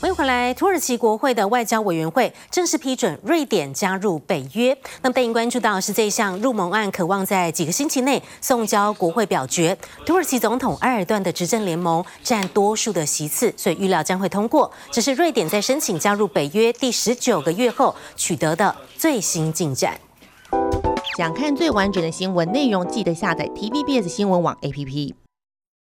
欢迎回来。土耳其国会的外交委员会正式批准瑞典加入北约。那么，带您关注到是这项入盟案，渴望在几个星期内送交国会表决。土耳其总统埃尔段的执政联盟占多数的席次，所以预料将会通过。这是瑞典在申请加入北约第十九个月后取得的最新进展。想看最完整的新闻内容，记得下载 TVBS 新闻网 APP。